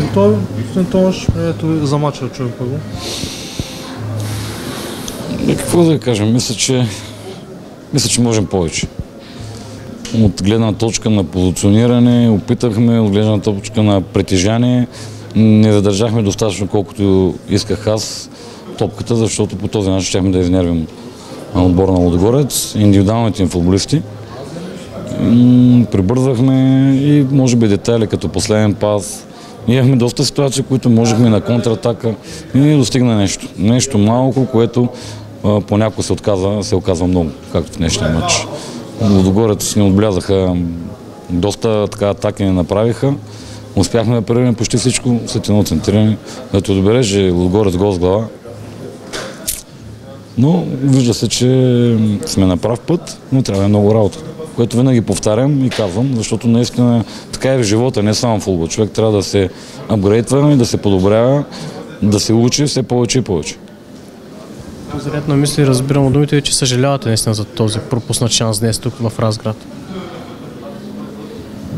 Готови? Господин Томаш, ето за мача чуем първо. И какво да кажем? Мисля, че, мисля, че можем повече. От гледна точка на позициониране, опитахме, от гледна точка на притежание, не задържахме достатъчно колкото исках аз топката, защото по този начин щяхме да изнервим отбора на Лодогорец, индивидуалните им футболисти. Прибързахме и може би детайли като последен пас. Имахме доста ситуации, които можехме на контратака и не достигна нещо. Нещо малко, което понякога се, отказа, се оказва много, както в днешния матч. Лодогорец ни отблязаха доста така атаки не направиха. Успяхме да превърнем почти всичко след едно центриране. Като отбележи Лодогорец гол с глава, но вижда се, че сме на прав път, но трябва да е много работа. Което винаги повтарям и казвам, защото наистина така е в живота, не само в футбол. Човек трябва да се апгрейдва и да се подобрява, да се учи все повече и повече. Заред на мисли, разбирам от думите ви, че съжалявате наистина за този пропуснат шанс днес тук в Разград.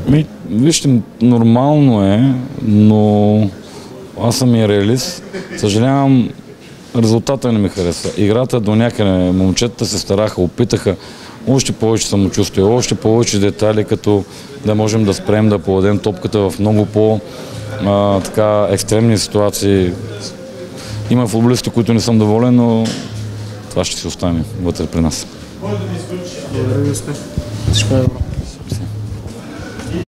Ми, вижте, нормално е, но аз съм и реалист. Съжалявам, резултата не ми хареса. Играта до някъде, момчетата се стараха, опитаха още повече самочувствие, още повече детайли, като да можем да спрем да поведем топката в много по а, така, екстремни ситуации. Има футболисти, които не съм доволен, но това ще си остане вътре при нас. Всичко е добро.